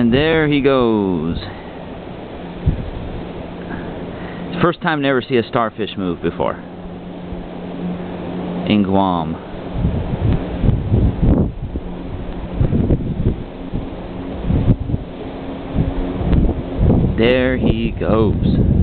And there he goes. First time to ever see a starfish move before. In Guam. There he goes.